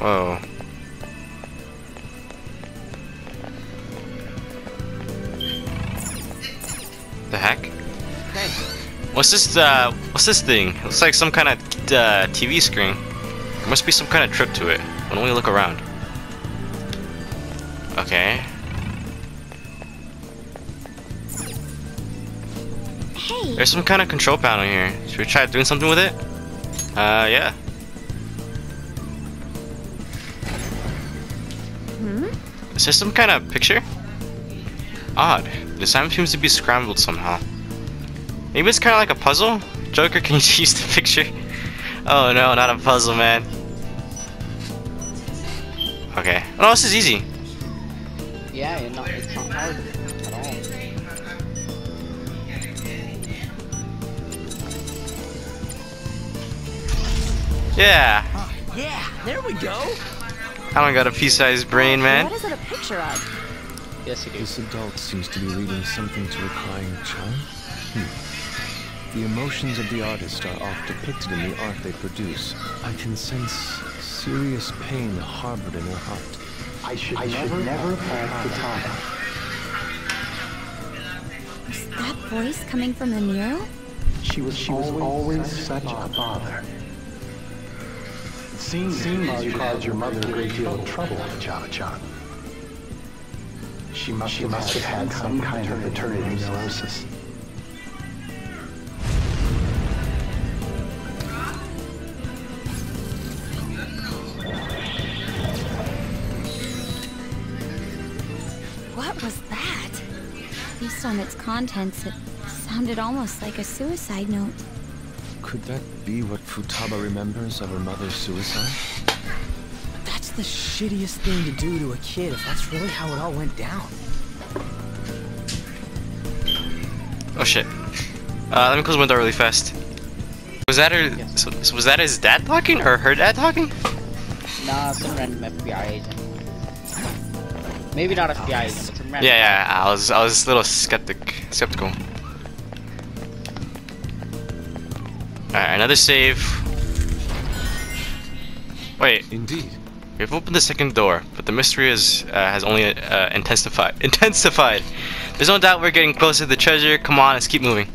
Whoa. The heck? Hey, What's this, uh, what's this thing? It looks like some kind of, uh, TV screen. There must be some kind of trip to it. Why don't we look around? Okay. Hey, There's some kind of control panel here. Should we try doing something with it? Uh, yeah. Is there some kind of picture? Odd. The design seems to be scrambled somehow. Maybe it's kind of like a puzzle? Joker, can you use the picture? Oh no, not a puzzle, man. Okay. Oh, no, this is easy. yeah, it's not, it's not hard at all. Yeah. Yeah, there we go. I don't got a pea-sized brain, man. What is it a picture of? Yes, you do. This adult seems to be reading something to a crying child. Hmm. The emotions of the artist are oft depicted in the art they produce. I can sense serious pain harbored in her heart. I should, I never, should never have the time. Is that voice coming from the mural? She was, she was always such a bother. It seemed, seemed you caused your mother a great deal of trouble, Futaba-chan. She must, she must have had some kind of maternity neurosis. What was that? Based on its contents, it sounded almost like a suicide note. Could that be what Futaba remembers of her mother's suicide? That's the shittiest thing to do to a kid if that's really how it all went down. Oh shit. Uh, let me close the window really fast. Was that her? So, so was that his dad talking or her dad talking? Nah, some random FBI agent. Maybe not FBI agent, but some random. Yeah, yeah. I was, I was a little skeptic, skeptical. Alright, another save. Wait, Indeed. we've opened the second door, but the mystery is uh, has only uh, intensified. Intensified. There's no doubt we're getting closer to the treasure. Come on, let's keep moving.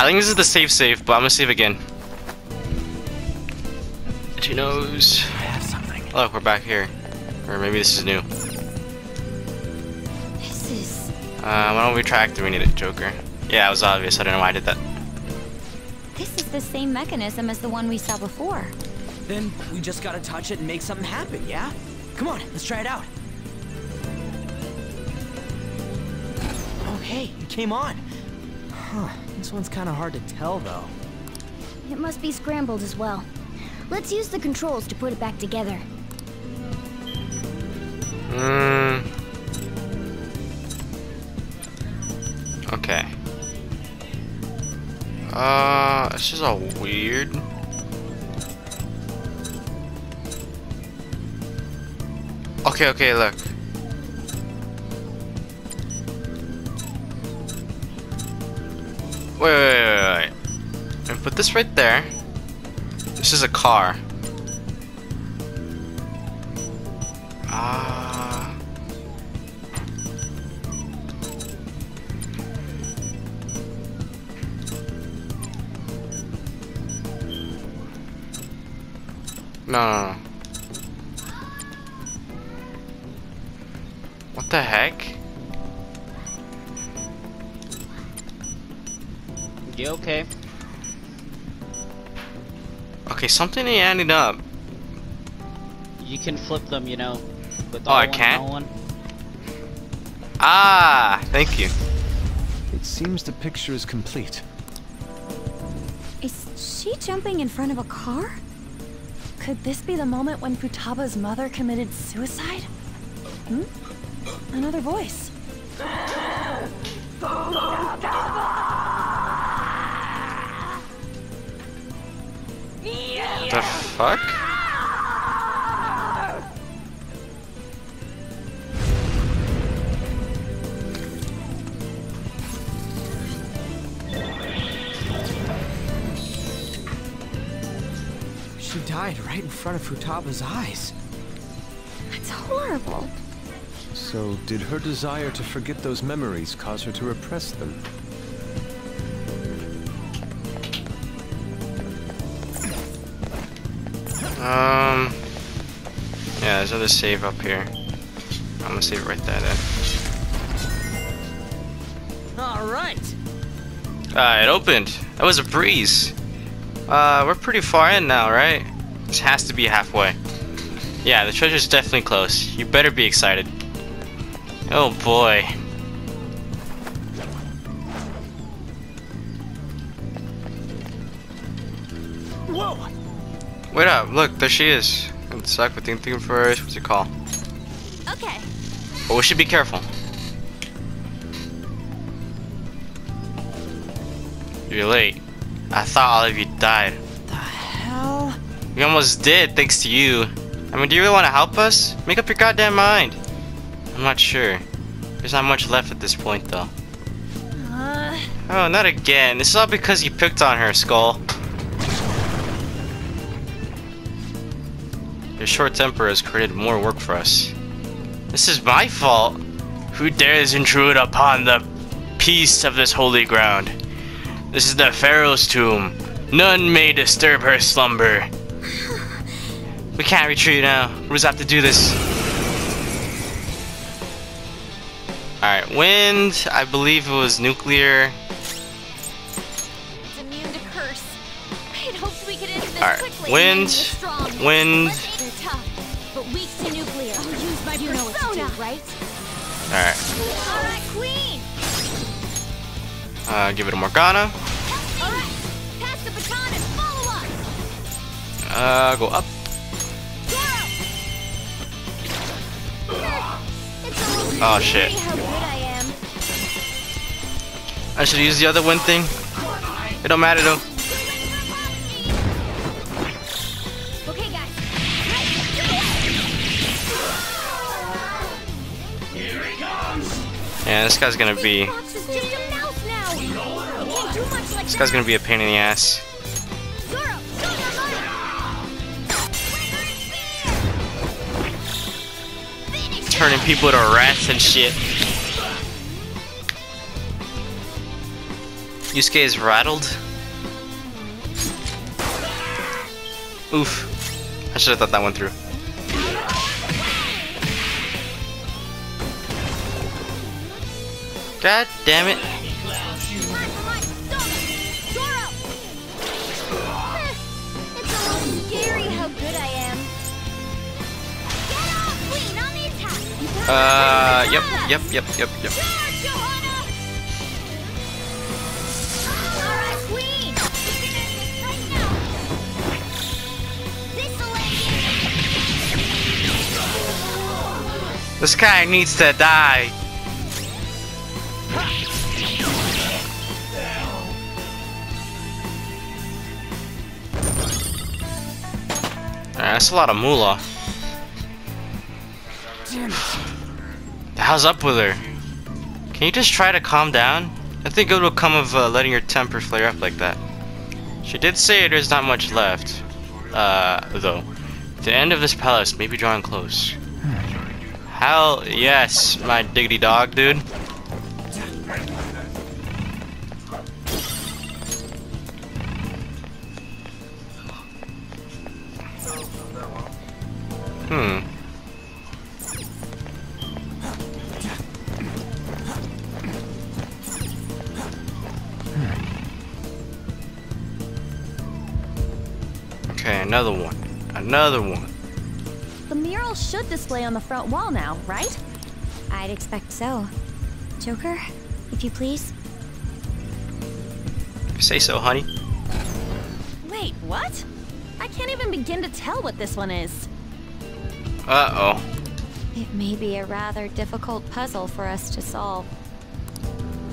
I think this is the safe save, but I'm gonna save again. Itchy nose. I have something. Look, we're back here. Or maybe this is new. This is... Uh, why don't we try activating it, Joker? Yeah, it was obvious. I don't know why I did that. This is the same mechanism as the one we saw before. Then we just gotta touch it and make something happen, yeah? Come on, let's try it out. Oh, hey, it came on. Huh, this one's kinda hard to tell, though. It must be scrambled as well. Let's use the controls to put it back together. Hmm. Okay. Uh, this is all weird. Okay, okay, look. Wait, wait, wait, wait. And put this right there. This is a car. No, no, no. What the heck? You okay? Okay, something ain't adding up. You can flip them, you know. With Oh, all I one, can't? all one. Ah, thank you. It seems the picture is complete. Is she jumping in front of a car? Could this be the moment when Futaba's mother committed suicide? Hmm? Another voice. Right in front of Futaba's eyes. It's horrible. So, did her desire to forget those memories cause her to repress them? Um. Yeah, there's another save up here. I'm gonna save it right there then. All right. Uh, it opened. That was a breeze. Uh, we're pretty far in now, right? This has to be halfway. Yeah, the treasure's definitely close. You better be excited. Oh boy. Whoa. Wait up, look, there she is. Good suck with thinking first. What's it called? Okay. But we should be careful. You're late. I thought all of you died. We almost did, thanks to you. I mean, do you really want to help us? Make up your goddamn mind. I'm not sure. There's not much left at this point, though. Uh, Oh, not again. This is all because you picked on her, Skull. Your short temper has created more work for us. This is my fault. Who dares intrude upon the peace of this holy ground? This is the Pharaoh's tomb. None may disturb her slumber. We can't retreat now. We just have to do this. Alright, wind. I believe it was nuclear. It's immune to curse. I'd hoped we could end this Alright, wind, wind. But weak to nuclear. I'll use you know what to right? Alright, All right, Queen. uh, give it a Morgana. All right, pass the baton and follow up. Uh, go up. Oh, shit. scary how good I should use the other wind thing. It don't matter though. Yeah, this guy's gonna be. Fox is just a mouse now. He can't do much like This guy's gonna be a pain in the ass. Turning people to rats and shit. Yusuke is rattled. Oof. I should have thought that one through. God damn it. Uh, yep, yep, yep, yep, yep. Charge, Johanna! All right, Queen. We can end this right now. This'll end it. This guy needs to die. That's a lot of moolah. Hell's up with her? Can you just try to calm down? I think it will come of uh, letting your temper flare up like that. She did say there's not much left. Uh, though. The end of this palace may be drawing close. Hell yes, my diggity dog, dude. Hmm. Another one. Another one. the mural should display on the front wall now, right? I'd expect so. Joker, if you please. Say so, honey. Wait, what? I can't even begin to tell what this one is. Uh oh. It may be a rather difficult puzzle for us to solve.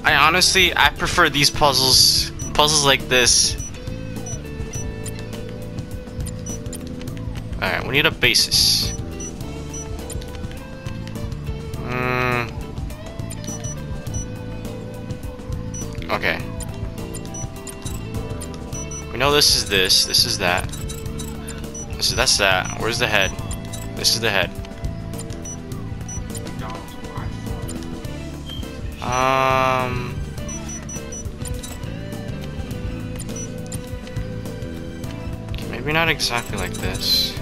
I honestly, I prefer these puzzles, puzzles like this. Alright, we need a basis. Mm. Okay. We know this is this, this is that. So that's that. Where's the head? This is the head. Um. Maybe not exactly like this.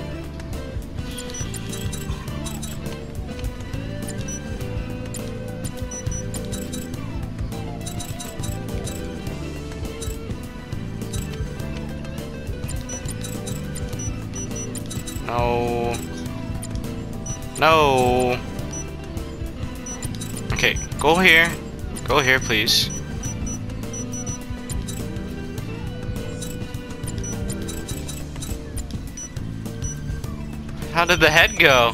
No. Okay, go here. Go here, please. How did the head go?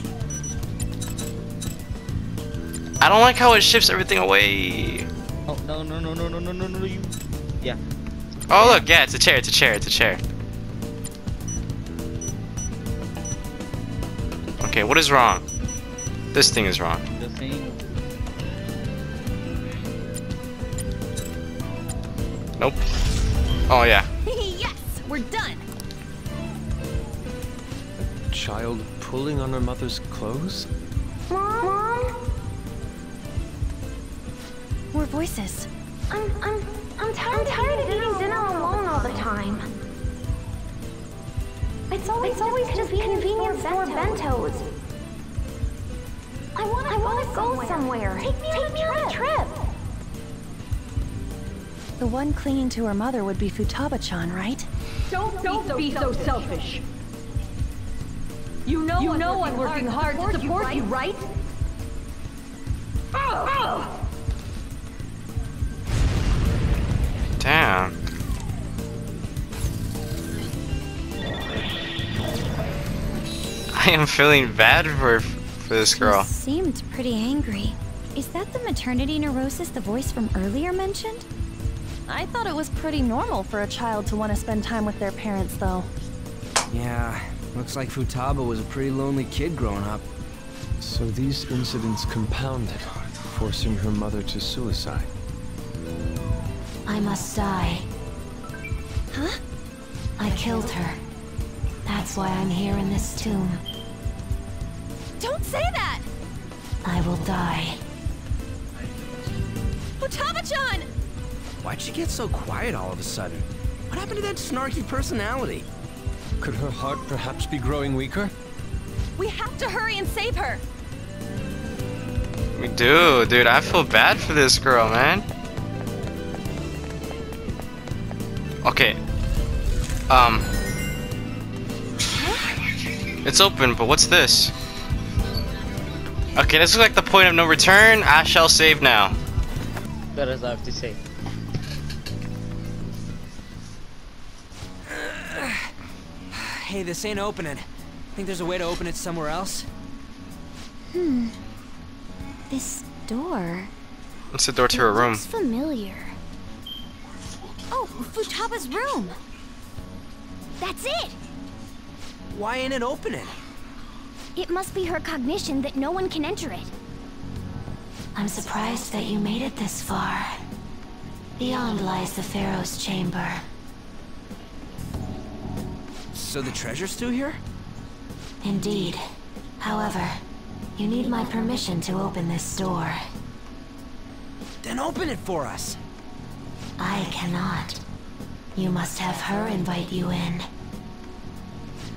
I don't like how it shifts everything away. Oh no no no no no no no no you. Yeah. Oh look, yeah, it's a chair, it's a chair, it's a chair. Okay, what is wrong? This thing is wrong. The thing. Nope. Oh yeah. yes, we're done. A Child pulling on her mother's clothes? Mom? More voices. I'm, I'm, I'm tired, I'm tired of eating dinner alone all the time. It's always, it's always just convenient store bentos. I want to go, go somewhere. Take me, Take me on a trip. The one clinging to her mother would be Futaba-chan, right? Don't, Don't be, so, selfish. You know, you I'm, know working I'm working hard, hard to support you, right? You, right? Oh, oh. Damn. I am feeling bad for for this girl. She seemed pretty angry. Is that the maternity neurosis the voice from earlier mentioned? I thought it was pretty normal for a child to want to spend time with their parents, though. Yeah, looks like Futaba was a pretty lonely kid growing up. So these incidents compounded, forcing her mother to suicide. I must die. Huh? I killed her. That's why I'm here in this tomb. Don't say that! I will die. Futaba-chan! Why'd she get so quiet all of a sudden? What happened to that snarky personality? Could her heart perhaps be growing weaker? We have to hurry and save her! We do, dude. I feel bad for this girl, man. Okay. Um. It's open, but what's this? Okay, this is like the point of no return. I shall save now. That is all I have to say. Hey, this ain't opening. Think there's a way to open it somewhere else? Hmm. This door. It's the door to her room. Looks familiar. Oh, Futaba's room. That's it. Why ain't it opening? It must be her cognition that no one can enter it. I'm surprised that you made it this far. Beyond lies the Pharaoh's chamber. So the treasure's still here? Indeed. However, you need my permission to open this door. Then open it for us. I cannot. You must have her invite you in.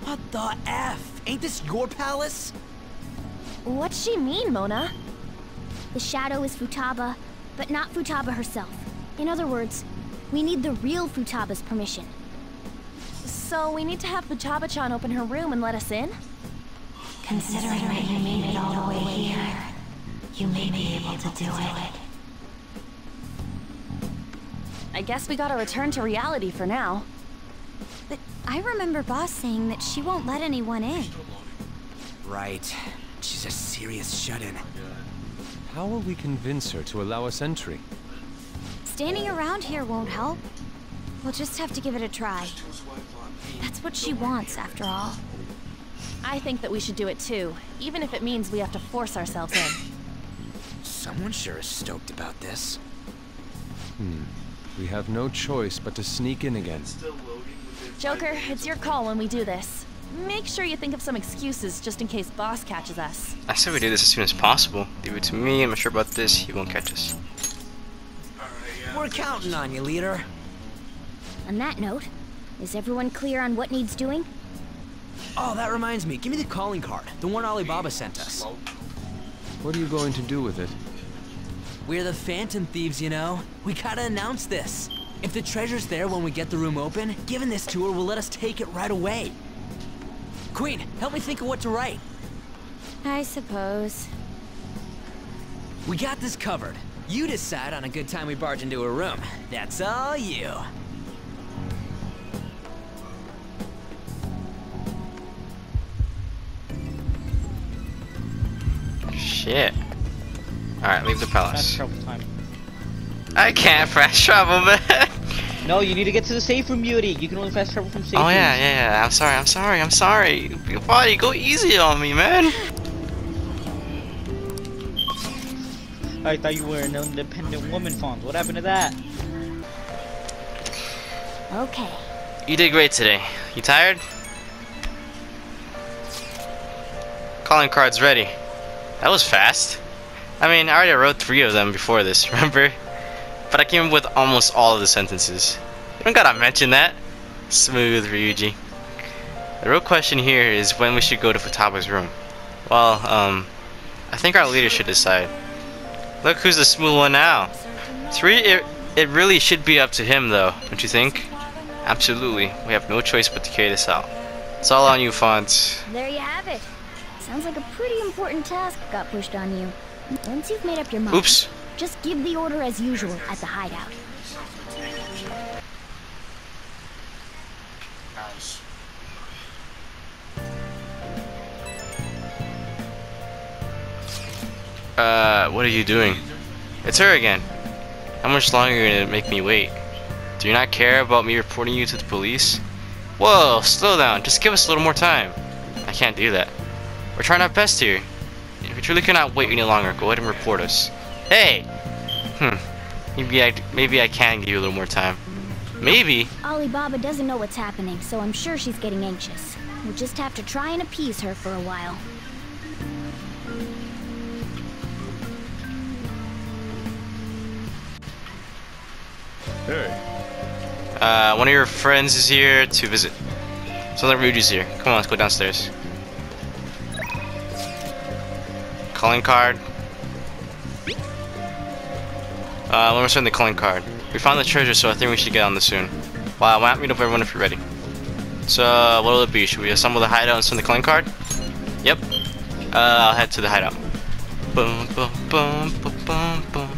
What the F? Ain't this your palace? What's she mean, Mona? The shadow is Futaba, but not Futaba herself. In other words, we need the real Futaba's permission. So we need to have Futaba-chan open her room and let us in? Considering that you made it all the way here, you may be able to do it. I guess we gotta return to reality for now. But I remember Boss saying that she won't let anyone in. Right. She's a serious shut-in. How will we convince her to allow us entry? Standing around here won't help. We'll just have to give it a try. That's what she wants, after all. I think that we should do it too, even if it means we have to force ourselves in. Someone sure is stoked about this. Hmm. We have no choice but to sneak in again. Joker, it's your call when we do this. make sure you think of some excuses just in case boss catches us. I said we do this as soon as possible. Leave it to me. I'm not sure about this. He won't catch us. We're counting on you, leader. On that note, is everyone clear on what needs doing? Oh, that reminds me. Give me the calling card. The one Alibaba sent us. What are you going to do with it? We're the Phantom Thieves, you know. We gotta announce this. If the treasure's there when we get the room open, given this tour will let us take it right away. Queen, help me think of what to write. I suppose. We got this covered. You decide on a good time we barge into her room. That's all you. Shit. Alright, leave the Fast palace. travel time. I can't fast travel, man. No, you need to get to the safe room, Beauty. You can only fast travel from safe Oh rooms. yeah, yeah, yeah. I'm sorry. I'm sorry. I'm sorry. Buddy, go easy on me, man. I thought you were an independent woman, Fonz. What happened to that? Okay. You did great today. You tired? Calling cards ready. That was fast. I mean, I already wrote three of them before this, remember? But I came up with almost all of the sentences. You don't gotta mention that. Smooth, Ryuji. The real question here is when we should go to Futaba's room. Well, um, I think our leader should decide. Look who's the smooth one now. Three, it, it really should be up to him though, don't you think? Absolutely. We have no choice but to carry this out. It's all on you, Fonz. There you have it. Sounds like a pretty important task got pushed on you. Once you've made up your mind, Oops. Just give the order as usual at the hideout. Uh, what are you doing? It's her again. How much longer are you gonna make me wait? Do you not care about me reporting you to the police? Whoa, slow down. Just give us a little more time. I can't do that. We're trying our best here. If you truly cannot wait any longer, go ahead and report us. Hey! Hmm. Maybe I, maybe I can give you a little more time. Maybe. Alibaba doesn't know what's happening, so I'm sure she's getting anxious. We'll just have to try and appease her for a while. Hey, Uh, one of your friends is here to visit. Something Ryuji's here. Come on, let's go downstairs. Calling card. Uh, let me send the calling card. We found the treasure, so I think we should get on this soon. Wow, why not meet up with everyone if you're ready? So, uh, what will it be? Should we assemble the hideout and send the calling card? Yep. Uh, I'll head to the hideout. Boom, boom, boom, boom, boom, boom.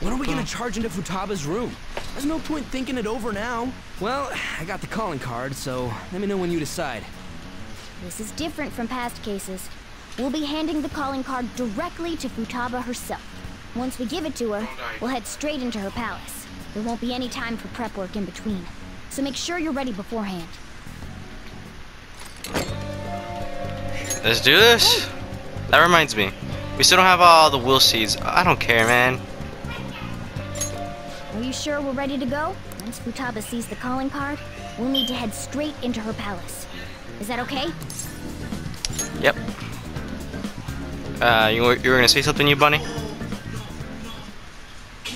When are we gonna charge into Futaba's room? There's no point thinking it over now. Well, I got the calling card, so let me know when you decide. This is different from past cases. We'll be handing the calling card directly to Futaba herself. Once we give it to her, we'll head straight into her palace. There won't be any time for prep work in between. So make sure you're ready beforehand. Let's do this. That reminds me. We still don't have all the will seeds. I don't care, man. Are you sure we're ready to go? Once Futaba sees the calling card, we'll need to head straight into her palace. Is that okay? Yep. Uh, you were, you were gonna say something, you bunny?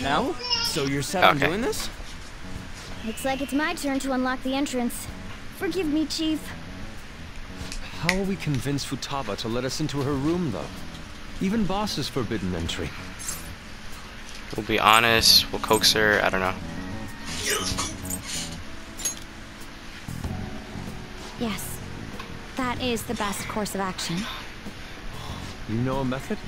No? So you're set on doing this? Looks like it's my turn to unlock the entrance. Forgive me, Chief. how will we convince Futaba to let us into her room, though? Even boss is forbidden entry. We'll be honest. We'll coax her. I don't know. Yes, that is the best course of action. You know a method?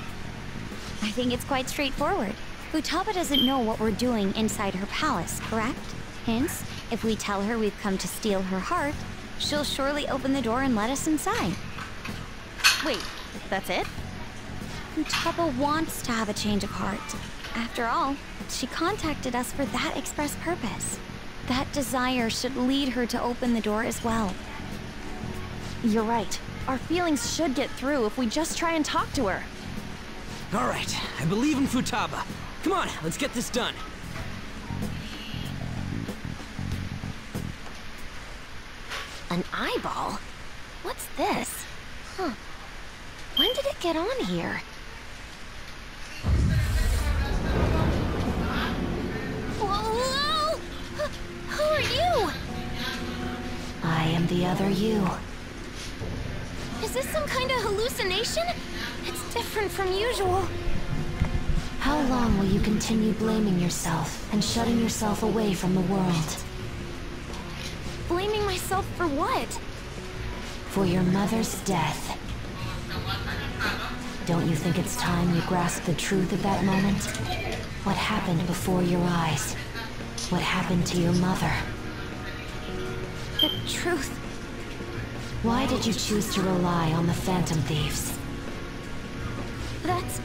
I think it's quite straightforward. Futaba doesn't know what we're doing inside her palace, correct? Hence, if we tell her we've come to steal her heart, she'll surely open the door and let us inside. Wait, that's it? Futaba wants to have a change of heart. After all, she contacted us for that express purpose. That desire should lead her to open the door as well. You're right. Our feelings should get through if we just try and talk to her. All right, I believe in Futaba. Come on, let's get this done. An eyeball? What's this? Huh. When did it get on here? Who are you? I am the other you. Is this some kind of hallucination? It's different from usual. How long will you continue blaming yourself and shutting yourself away from the world? Blaming myself for what? For your mother's death. Don't you think it's time you grasp the truth of that moment? What happened before your eyes? What happened to your mother? The truth. Why did you choose to rely on the Phantom Thieves? That's...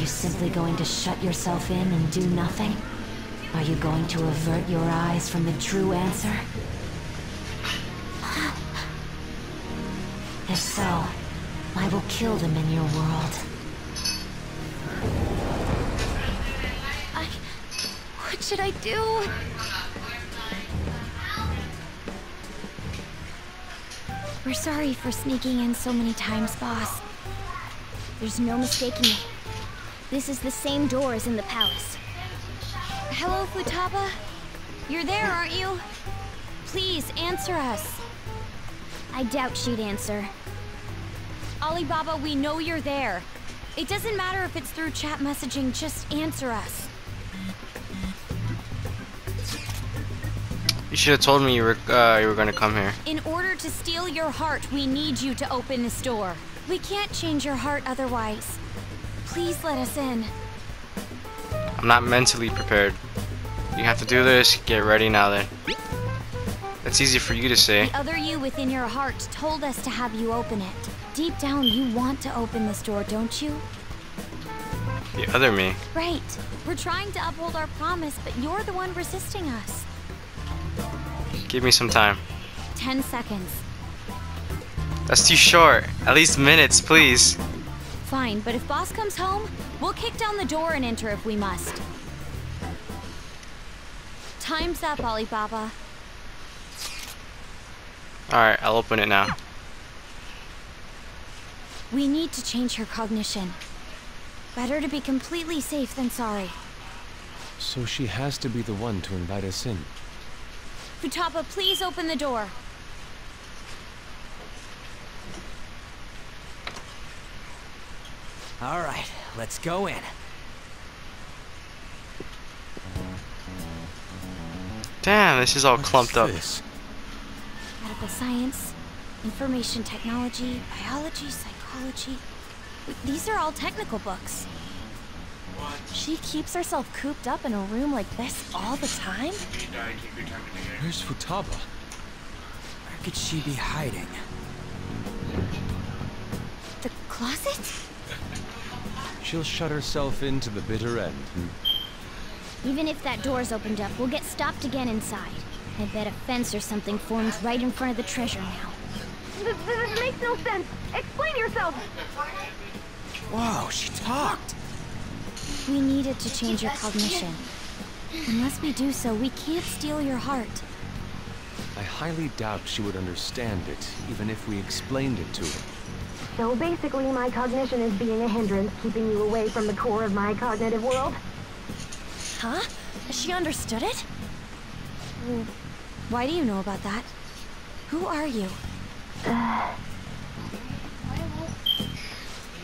Are you simply going to shut yourself in and do nothing? Are you going to avert your eyes from the true answer? If so, I will kill them in your world. I... What should I do? We're sorry for sneaking in so many times, boss. There's no mistaking it. This is the same door as in the palace. Hello, Futaba? You're there, aren't you? Please, answer us. I doubt she'd answer. Alibaba, we know you're there. It doesn't matter if it's through chat messaging, just answer us. You should have told me you were uh, you were gonna come here. In order to steal your heart, we need you to open this door. We can't change your heart otherwise. Please let us in. I'm not mentally prepared. You have to do this. Get ready now then. That's easy for you to say. The other you within your heart told us to have you open it. Deep down, you want to open this door, don't you? The other me. Right. We're trying to uphold our promise, but you're the one resisting us. Give me some time. Ten seconds. That's too short. At least minutes, please. Fine, but if boss comes home, we'll kick down the door and enter if we must. Time's up, Alibaba. Alright, I'll open it now. We need to change her cognition. Better to be completely safe than sorry. So she has to be the one to invite us in. Futaba, please open the door. All right, let's go in. Damn, this is all clumped up. This. Medical science, information technology, biology, psychology. These are all technical books. What? She keeps herself cooped up in a room like this all the time? Where's Futaba? Where could she be hiding? The closet? She'll shut herself into the bitter end. Even if that door's opened up, we'll get stopped again inside. I bet a fence or something forms right in front of the treasure now. This, this makes no sense. Explain yourself. Whoa, she talked. We needed to change your cognition. Unless we do so, we can't steal your heart. I highly doubt she would understand it, even if we explained it to her. So basically, my cognition is being a hindrance, keeping you away from the core of my cognitive world. Huh? She understood it? Well, why do you know about that? Who are you?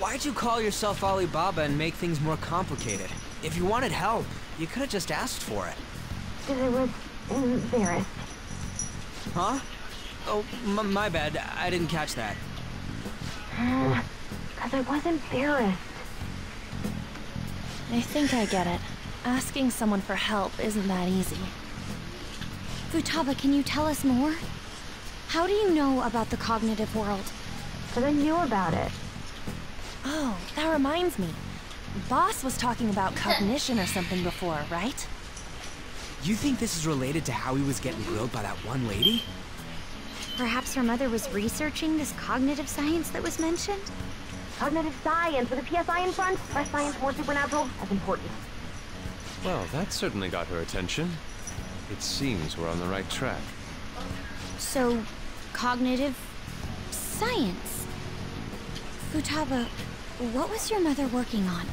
Why'd you call yourself Alibaba and make things more complicated? If you wanted help, you could have just asked for it. Because I was embarrassed. Huh? Oh, m my bad. I didn't catch that. Uh, because I was embarrassed. I think I get it. Asking someone for help isn't that easy. Futaba, can you tell us more? How do you know about the cognitive world? Because I knew about it. Oh, that reminds me. Boss was talking about cognition or something before, right? You think this is related to how he was getting grilled by that one lady? Perhaps her mother was researching this cognitive science that was mentioned? Cognitive science with a PSI in front. Less science, more supernatural. That's important. Well, that certainly got her attention. It seems we're on the right track. So, cognitive science. Futaba, what was your mother working on?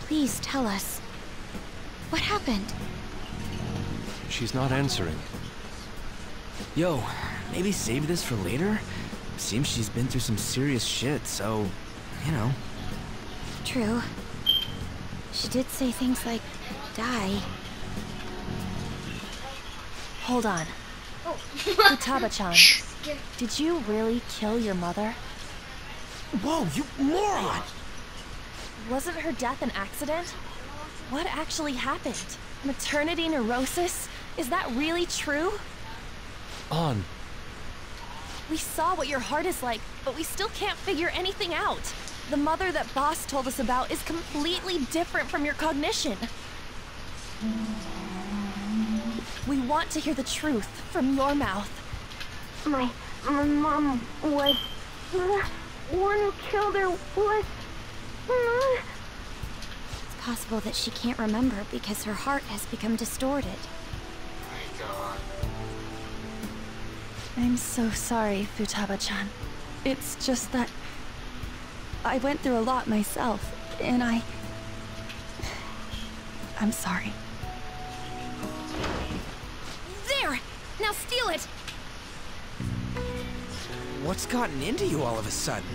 Please tell us. What happened? She's not answering. Yo, maybe save this for later? Seems she's been through some serious shit, so, you know. True. She did say things like, die. Hold on. Futaba-chan, did you really kill your mother? Whoa, you moron! Wasn't her death an accident? What actually happened? Maternity neurosis? Is that really true? On. We saw what your heart is like, but we still can't figure anything out. The mother that Boss told us about is completely different from your cognition. We want to hear the truth from your mouth. My, my mom was the one who killed her was. It's possible that she can't remember because her heart has become distorted. I'm so sorry, Futaba-chan. It's just that I went through a lot myself, and I... I'm sorry. There! Now steal it! What's gotten into you all of a sudden?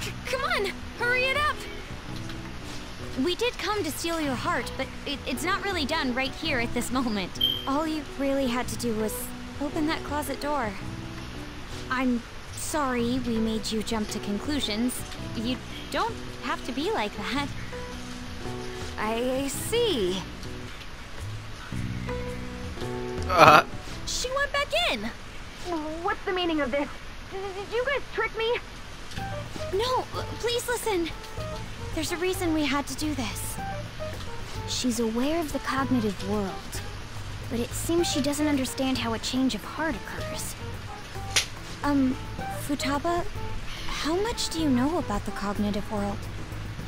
C come on! Hurry it up! We did come to steal your heart, but it, it's not really done right here at this moment. All you really had to do was open that closet door. I'm sorry we made you jump to conclusions. You don't have to be like that. I see. Uh, She went back in! What's the meaning of this? Did you guys trick me? No, please listen. There's a reason we had to do this. She's aware of the cognitive world, but it seems she doesn't understand how a change of heart occurs. Um, Futaba, how much do you know about the cognitive world?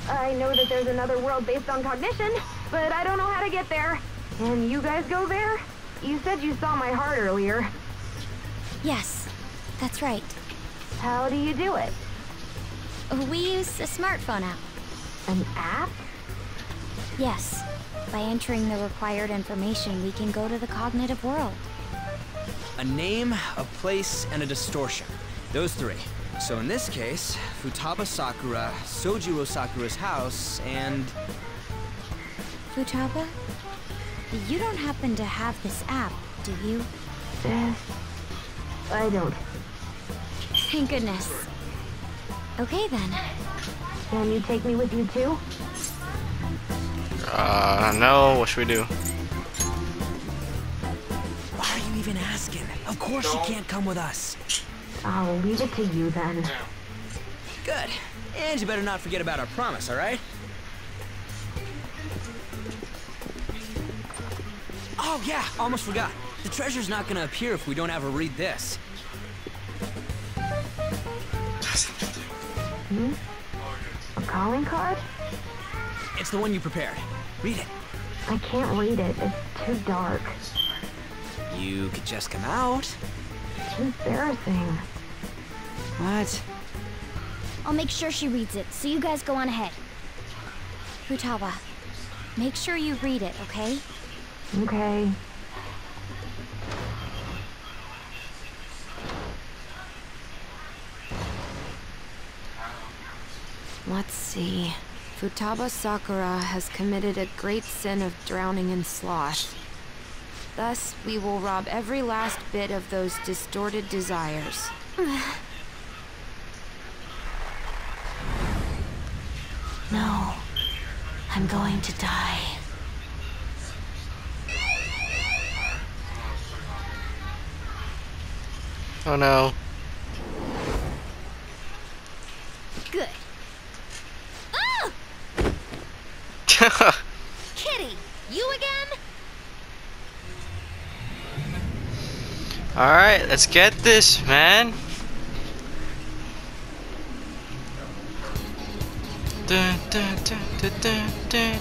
I know that there's another world based on cognition, but I don't know how to get there. And you guys go there? You said you saw my heart earlier. Yes, that's right. How do you do it? We use a smartphone app. An app? Yes. By entering the required information, we can go to the cognitive world. A name, a place, and a distortion. Those three. So in this case, Futaba Sakura, Sojiro Sakura's house, and... Futaba, you don't happen to have this app, do you? Uh, I don't. Thank goodness. Okay then. Can you take me with you too? Uh, no, what should we do? Why are you even asking? Of course she can't come with us. I'll leave it to you then. Good. And you better not forget about our promise, alright? Oh yeah, almost forgot. The treasure's not gonna appear if we don't ever read this. Hmm? A calling card? It's the one you prepared. Read it. I can't read it. It's too dark. You could just come out. It's embarrassing. What? I'll make sure she reads it, so you guys go on ahead. Futaba, make sure you read it, okay? Okay. Let's see. Futaba Sakura has committed a great sin of drowning in sloth. Thus, we will rob every last bit of those distorted desires. no. I'm going to die. Oh no. Good. Kitty, you again? Alright, let's get this, man. Dun, dun, dun, dun, dun, dun.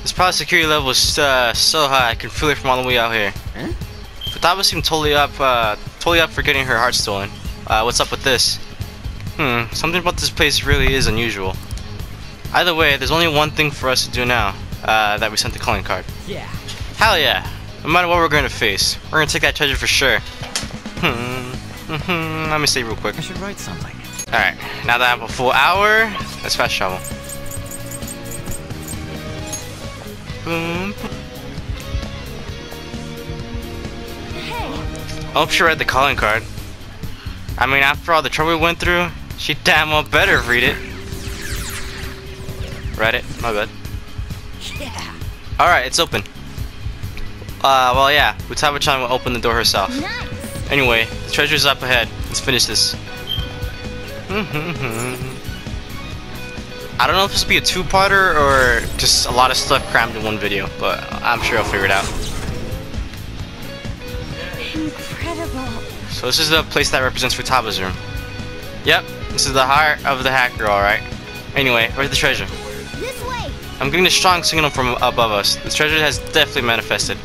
This palace security level is uh, so high, I can feel it from all the way out here. Huh? Futaba seemed totally up, uh, totally up for getting her heart stolen. Uh, what's up with this? Hmm, something about this place really is unusual. Either way, there's only one thing for us to do now, uh, that we sent the calling card. Yeah. Hell yeah! No matter what we're going to face, we're going to take that treasure for sure. Hmm, hmm, let me see real quick. I should write something. Alright, now that I have a full hour, let's fast travel. Boom. I hope she read the calling card. I mean, after all the trouble we went through, she damn well better read it. Read it? My bad. Alright, it's open. Uh, well, yeah, Futaba-chan will open the door herself. Nice. Anyway, the treasure's up ahead. Let's finish this. I don't know if this will be a two-parter or just a lot of stuff crammed in one video, but I'm sure I'll figure it out. Incredible. So this is the place that represents Futaba's room. Yep, this is the heart of the hacker, alright. Anyway, where's the treasure? I'm getting a strong signal from above us. This treasure has definitely manifested.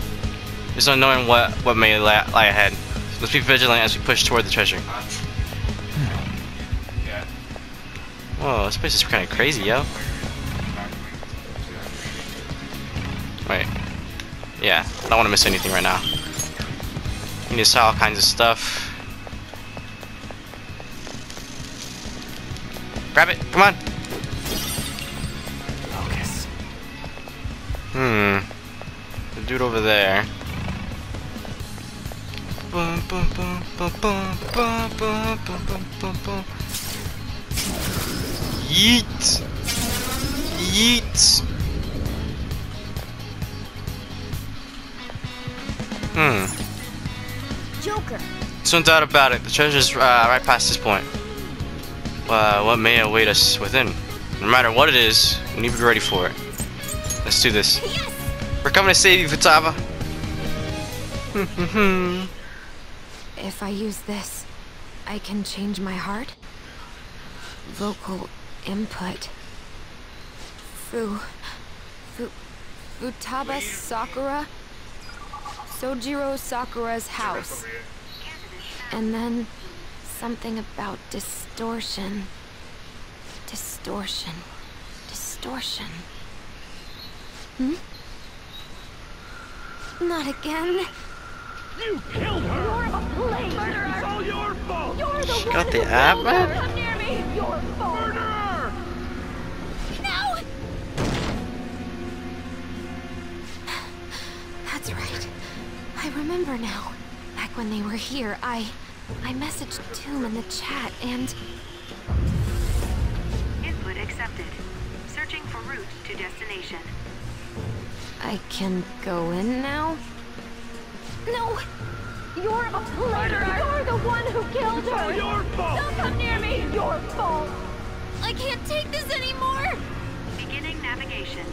There's no knowing what, what may lie, lie ahead. Let's be vigilant as we push toward the treasure. Whoa, this place is kind of crazy, yo. Wait. Yeah, I don't want to miss anything right now. You need to sell all kinds of stuff. Grab it, come on. Hmm. The dude over there. Yeet! Yeet! Hmm. Joker. No doubt about it, the treasure's uh, right past this point. Uh, what may await us within? No matter what it is, we need to be ready for it. Let's do this. Yes. We're coming to save you, Futaba. If I use this, I can change my heart? Vocal input. Fu... Fu... Futaba Sakura? Sojiro Sakura's house. And then something about distortion. Distortion. Distortion. Hmm? Not again. You killed her! You're a blade murderer! It's all your fault! You're the She one got the who app, killed man? her! Come near me! Your fault! Murderer! No. That's right. I remember now. Back when they were here, I... I messaged Toom in the chat, and... Input accepted. Searching for route to destination. I can go in now? No! You're a murderer! You're the one who killed her! It's all your fault! Don't come near me! Your fault! I can't take this anymore. Beginning navigation.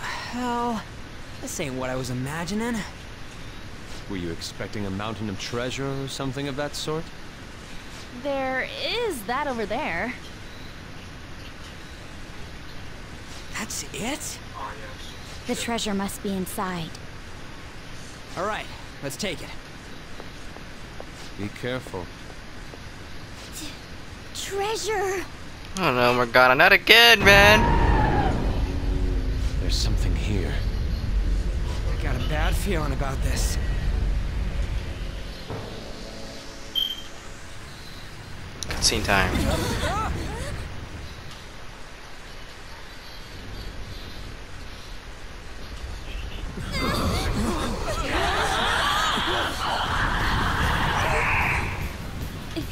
Hell, this ain't what I was imagining. Were you expecting a mountain of treasure or something of that sort? There is that over there. That's it? Oh, the treasure must be inside. All right, let's take it. Be careful. Treasure. Oh no, Morgana, not again, man! There's something here. I got a bad feeling about this. Cutscene time.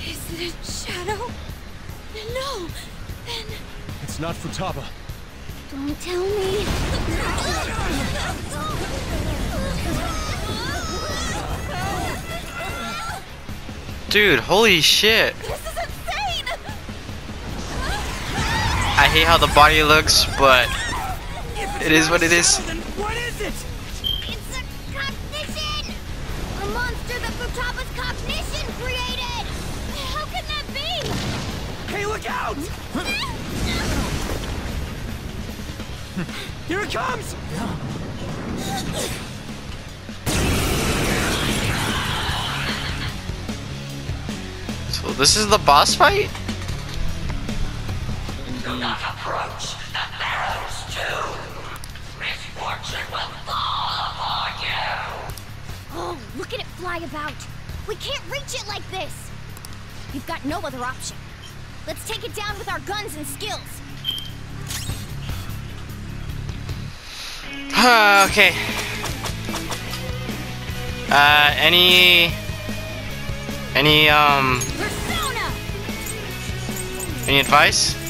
Is it a shadow? No. Then It's not Futaba. don't tell me. Dude, holy shit! I hate how the body looks, but it is what it is. What is it? It's a cognition. A monster that Futaba's cognition created. How can that be? Hey, look out! Here it comes! So this is the boss fight? Do not approach the Narrows Tomb. Misfortune will fall upon you. Oh, look at it fly about. We can't reach it like this. We've got no other option. Let's take it down with our guns and skills. okay. Uh, any... Any, um... Persona! Any advice?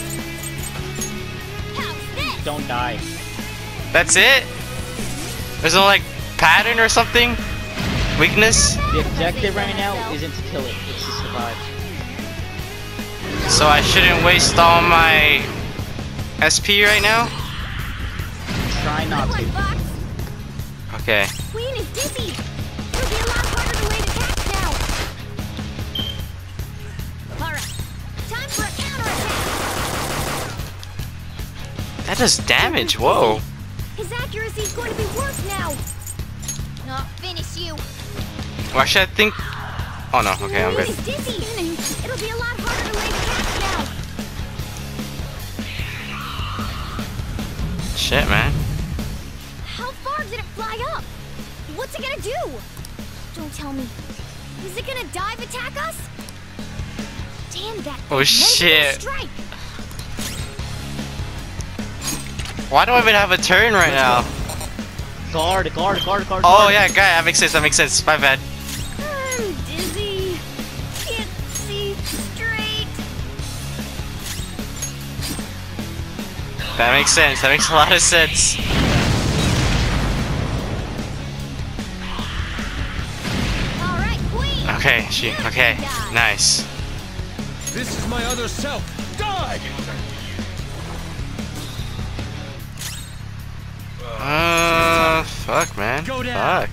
Don't die. That's it? There's no, like, pattern or something? Weakness? The objective right now isn't to kill it, it's to survive. So I shouldn't waste all my SP right now? Try not to. Okay. That does damage, whoa. His accuracy's going to be worse now. Not finish you. Why should I think... Oh no, okay, I'm good. is. It'll be a lot harder to lead attacks now. Shit, man. How far did it fly up? What's it gonna do? Don't tell me. Is it gonna dive attack us? Damn that. Oh, shit. Strike. Why do I even have a turn right now? Guard, guard, guard, guard. Oh guard. yeah, guy, that makes sense, that makes sense. My bad. I'm dizzy. Can't see straight. That makes sense, that makes a lot of sense. All right, Okay, she, okay, nice. This is my other self. Uh, fuck, man. Go down. Fuck.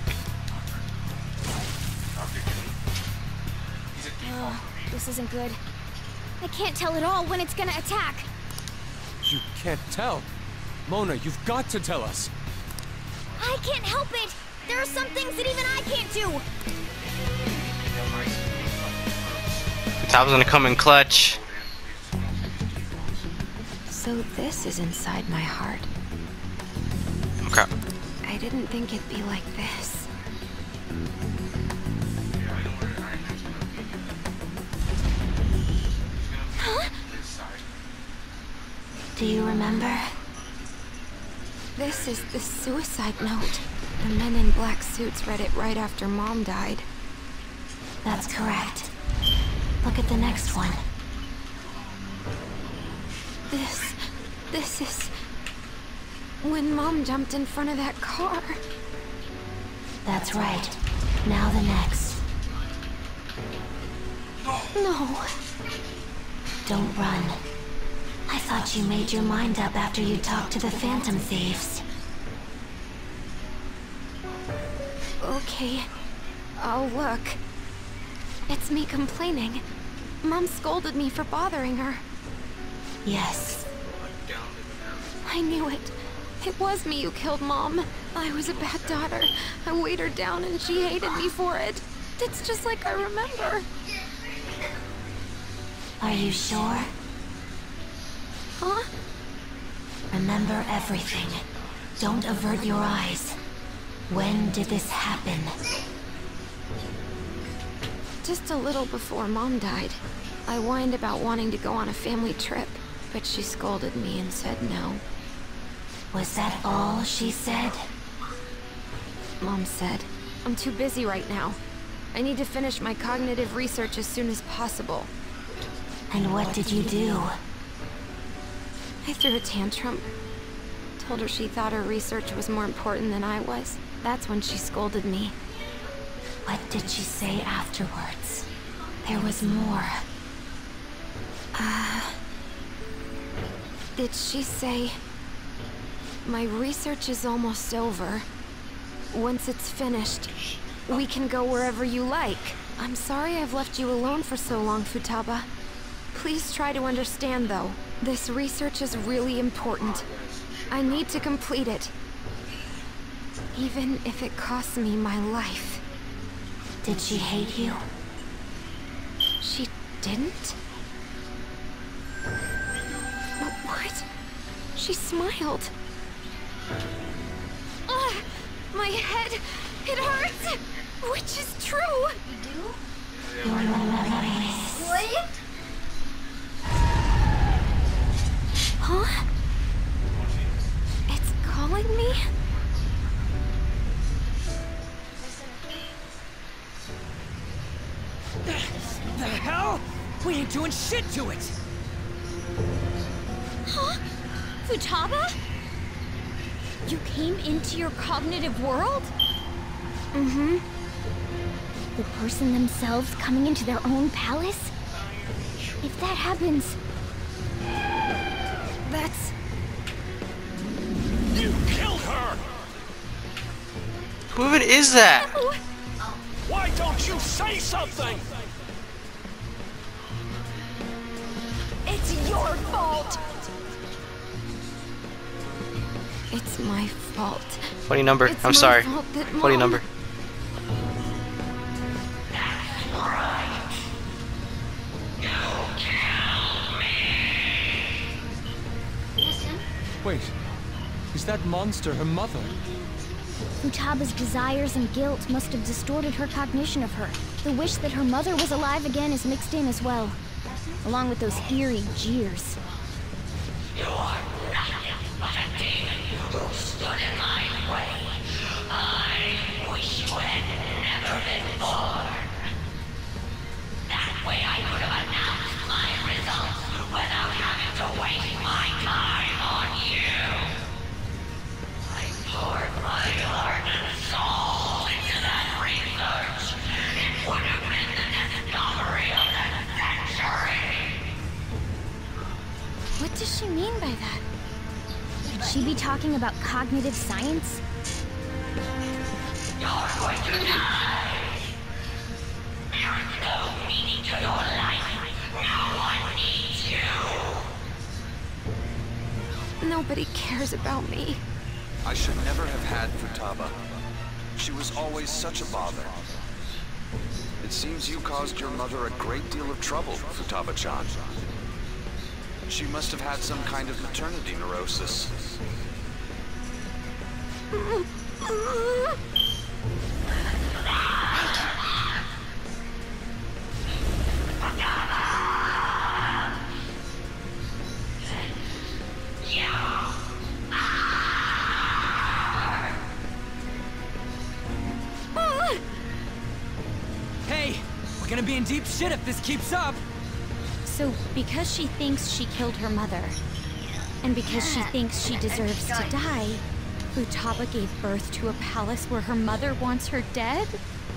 Oh, this isn't good. I can't tell at all when it's gonna attack. You can't tell. Mona, you've got to tell us. I can't help it. There are some things that even I can't do. Top's gonna come in clutch. So this is inside my heart. Okay. I didn't think it'd be like this. Do you remember? This is the suicide note. The men in black suits read it right after Mom died. That's correct. Look at the next one. This... this is... When Mom jumped in front of that car. That's right. Now the next. No. Don't run. I thought you made your mind up after you talked to the Phantom Thieves. Okay. I'll look. It's me complaining. Mom scolded me for bothering her. Yes. I knew it. It was me who killed Mom. I was a bad daughter. I weighed her down and she hated me for it. It's just like I remember. Are you sure? Huh? Remember everything. Don't avert your eyes. When did this happen? Just a little before Mom died. I whined about wanting to go on a family trip, but she scolded me and said no. Was that all she said? Mom said, I'm too busy right now. I need to finish my cognitive research as soon as possible. And what did you do? I threw a tantrum. Told her she thought her research was more important than I was. That's when she scolded me. What did she say afterwards? There was more. Uh... Did she say... My research is almost over. Once it's finished, we can go wherever you like. I'm sorry I've left you alone for so long, Futaba. Please try to understand, though. This research is really important. I need to complete it. Even if it costs me my life. Did she hate you? She didn't? What? She smiled. Ugh, my head, it hurts! Which is true! You do? What? Huh? It's calling me? The hell? We ain't doing shit to it! Huh? Futaba? You came into your cognitive world? Mm-hmm. The person themselves coming into their own palace? If that happens, That's... You killed her! Who even is that? Why don't you say something? It's your fault! My fault. Funny number. It's I'm sorry. Funny Mom- number. Wait, is that monster her mother? Futaba's desires and guilt must have distorted her cognition of her. The wish that her mother was alive again is mixed in as well, along with those eerie jeers. She mean by that? Could she be talking about cognitive science? You're going to die. Meaning your life. No one needs you. Nobody cares about me. I should never have had Futaba. She was always such a bother. It seems you caused your mother a great deal of trouble, Futaba-chan. She must have had some kind of maternity neurosis. shit if this keeps up! So, because she thinks she killed her mother, and because she thinks she deserves to die, Futaba gave birth to a palace where her mother wants her dead?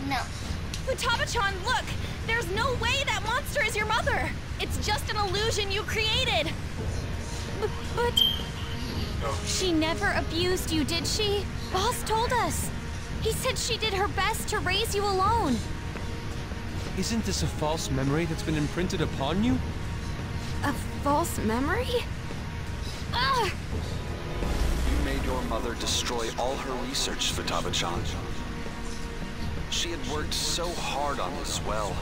No. Futaba-chan, look! There's no way that monster is your mother! It's just an illusion you created! B- but... She never abused you, did she? Boss told us. He said she did her best to raise you alone. Isn't this a false memory that's been imprinted upon you? A false memory? Ugh! You made your mother destroy all her research, Futaba-chan. She had worked so hard on this well.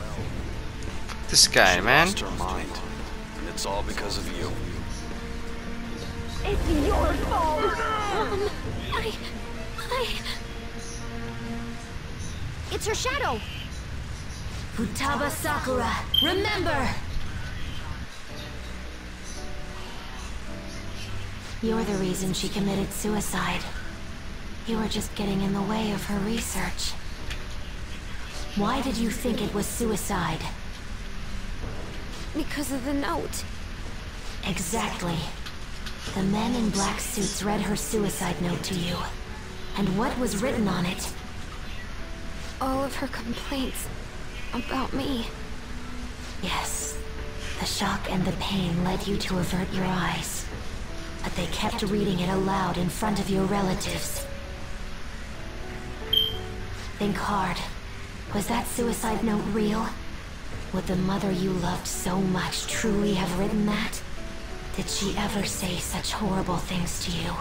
This guy, she man. lost her mind, and it's all because of you. It's your fault! Um, I... I... It's her shadow! Futaba Sakura, remember! You're the reason she committed suicide. You were just getting in the way of her research. Why did you think it was suicide? Because of the note. Exactly. The men in black suits read her suicide note to you. And what was written on it? All of her complaints about me. Yes. The shock and the pain led you to avert your eyes. But they kept reading it aloud in front of your relatives. Think hard. Was that suicide note real? Would the mother you loved so much truly have written that? Did she ever say such horrible things to you?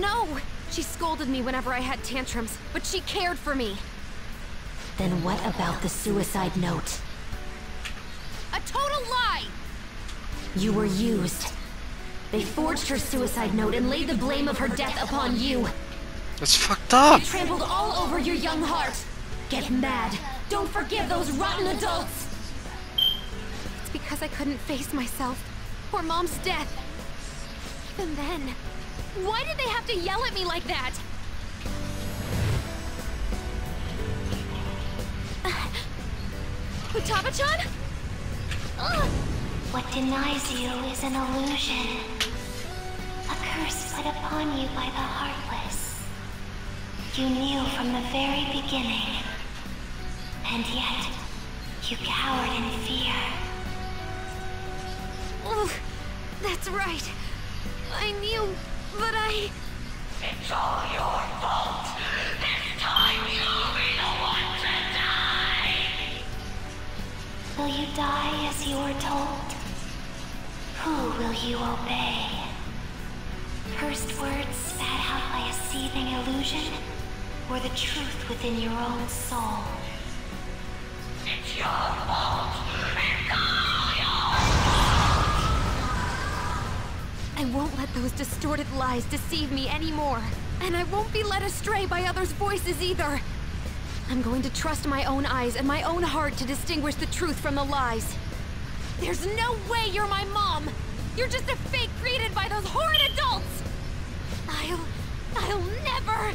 No! She scolded me whenever I had tantrums, but she cared for me. Then what about the suicide note? A total lie! You were used. They forged her suicide note and laid the blame of her death upon you. That's fucked up. You trampled all over your young heart. Get mad. Don't forgive those rotten adults. It's because I couldn't face myself. Or Mom's death. Even then, why did they have to yell at me like that? Futaba-chan? What denies you is an illusion. A curse put upon you by the Heartless. You knew from the very beginning. And yet, you cowered in fear. Oh, that's right. I knew, but I... It's all your fault. This time you'll be the one to die. Will you die as you were told? Who will you obey? First words spat out by a seething illusion, or the truth within your own soul? It's your fault. I won't let those distorted lies deceive me anymore. And I won't be led astray by others' voices either. I'm going to trust my own eyes and my own heart to distinguish the truth from the lies. There's no way you're my mom! You're just a fake created by those horrid adults! I'll... I'll never...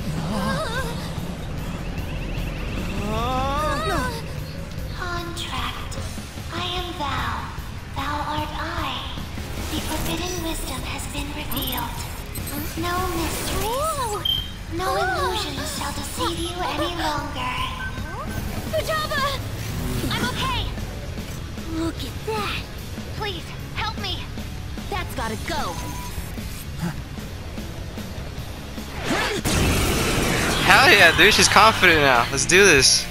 Go. Hell yeah, dude. She's confident now. Let's do this.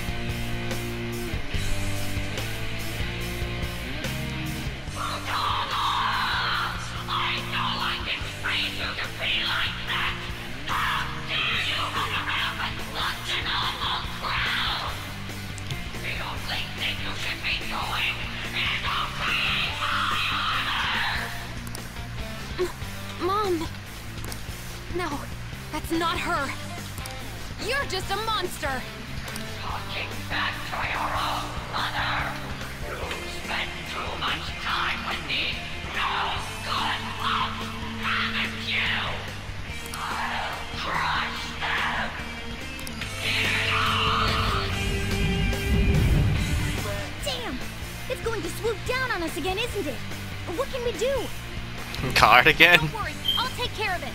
Again? Don't worry, I'll take care of it.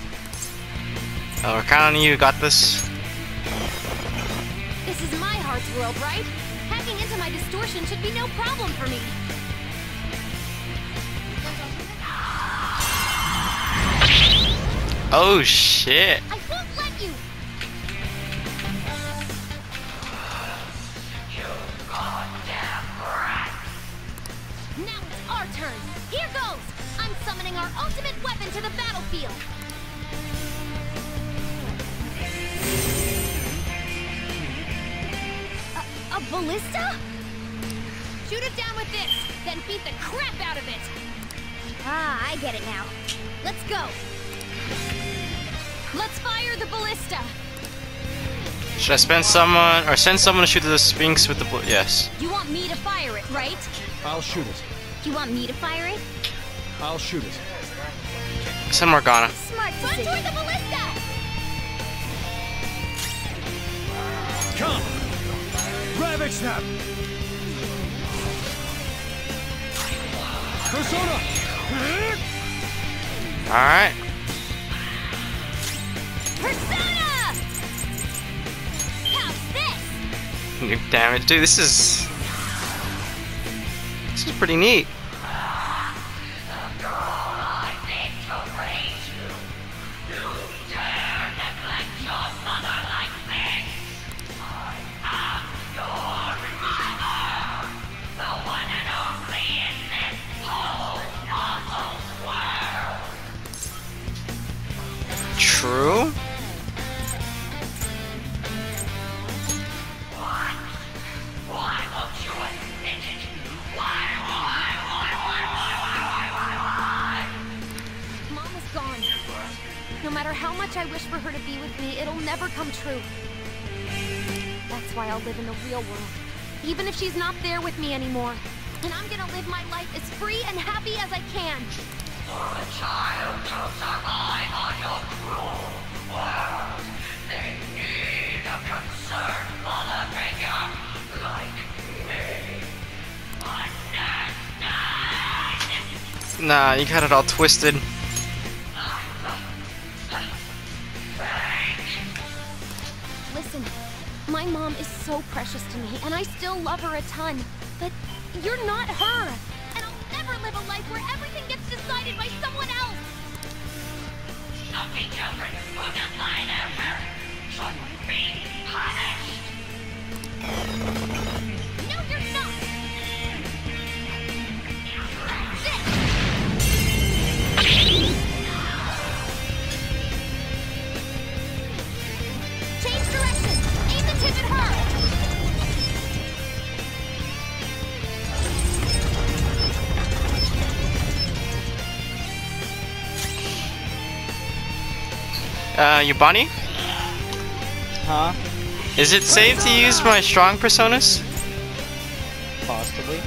Oh, we're counting on you. Got this. This is my heart's world, right? Hacking into my distortion should be no problem for me. Oh shit. I Should I spend someone or send someone to shoot the Sphinx with the bl- yes? You want me to fire it, right? I'll shoot it. You want me to fire it? I'll shoot it. Send Morgana. Smart Run toward the ballista! Come! Ravage them! Persona! Alright. Persona! Nuke damage. Dude, this is. This is pretty neat. Got it all twisted. Listen, my mom is so precious to me, and I still love her a ton. But you're not her. And I'll never live a life where everything gets decided by someone else. No, you're Uh, Yubani? Huh? Is it safe to use my strong personas? Possibly.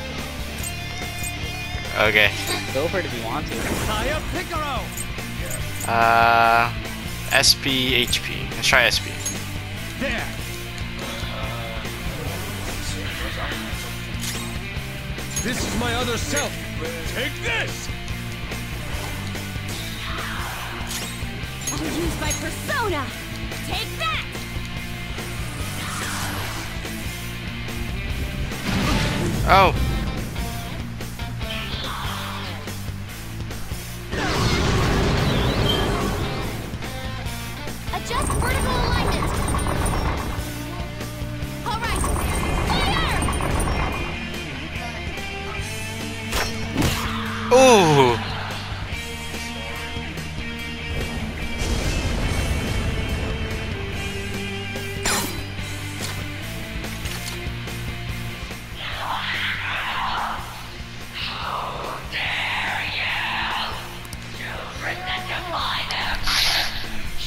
Okay. Go for it if you want to. Uh, SP, HP. Let's try SP. This is my other self. Take this! Use my persona. Take that. Oh.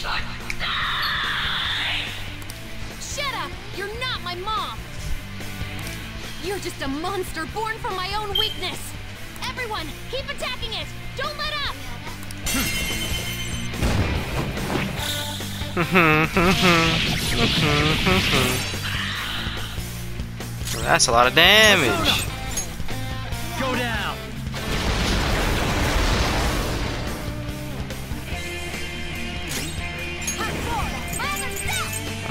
Shut up! You're not my mom! You're just a monster born from my own weakness! Everyone, keep attacking it! Don't let up! That's a lot of damage.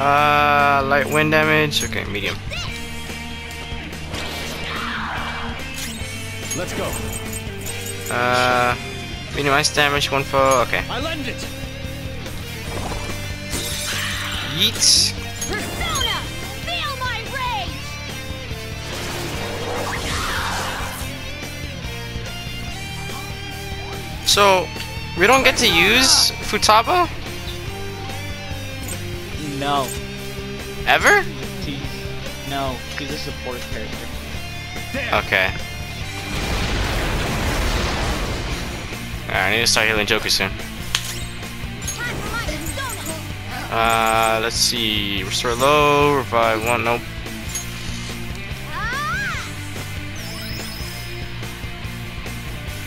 Uh, light wind damage. Okay, medium. Let's go. Uh, medium ice damage. One for Okay. I lend it! Yeet. Persona! Feel my rage! So, we don't get to use Futaba No. ever? She's, no, she's a support character. Okay. Alright, I need to start healing Joker soon. Uh, let's see. Restore low, revive one. Nope.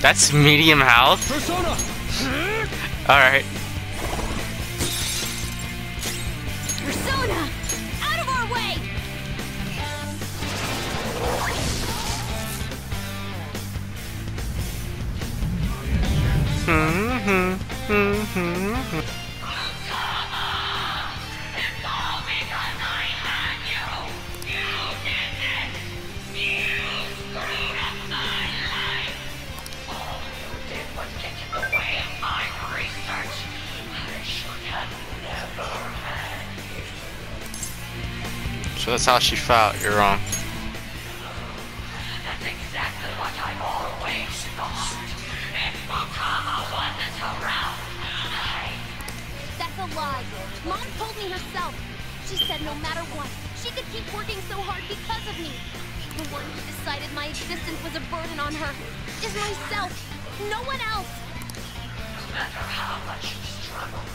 That's medium health. Persona! That's how she felt. You're wrong. Mom told me herself. She said no matter what, she could keep working so hard because of me. The one who decided my existence was a burden on her is myself. No one else. No matter how much you struggle,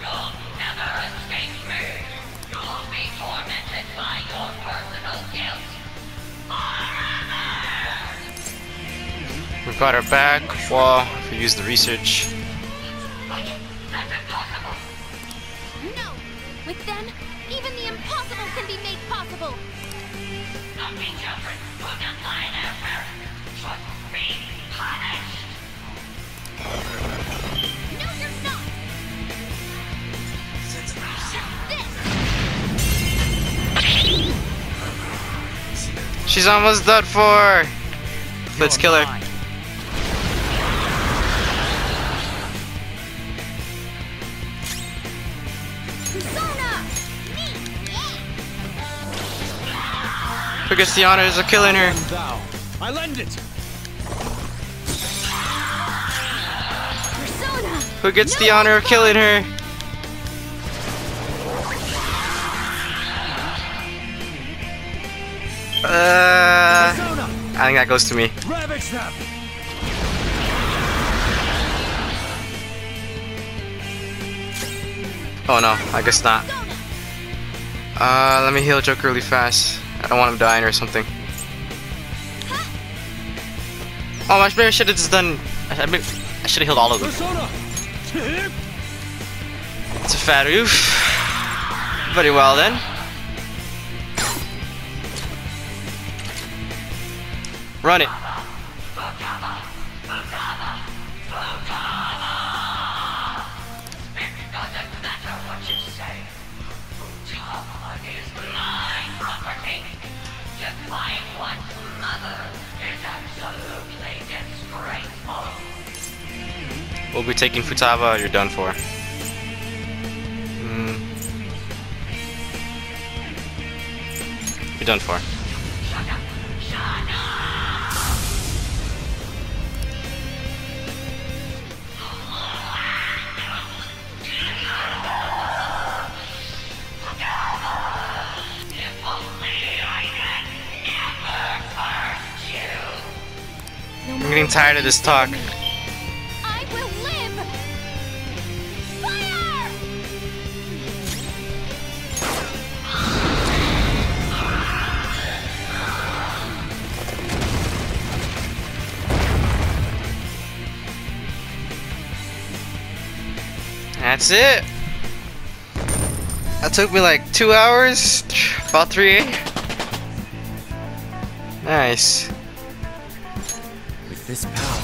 you'll never escape me. You'll be tormented by your personal guilt. We've got her back. Well, if we use the research. No. With them, She's almost done for. Let's kill her. Who gets the honors of killing her? I lend it. Who gets the honor of killing her? Uh, I think that goes to me. Oh no, I guess not. Uh, let me heal Joker really fast. I don't want him dying or something. Oh, I should have just done. I, I should have healed all of them. It's a fat oof. Very well then. Absolutely disgraceful. We'll be taking Futaba. You're done for. Hmm. You're done for. I'm getting tired of this talk. I will live. Fire! That's it. That took me like two hours, about three. Nice. This power,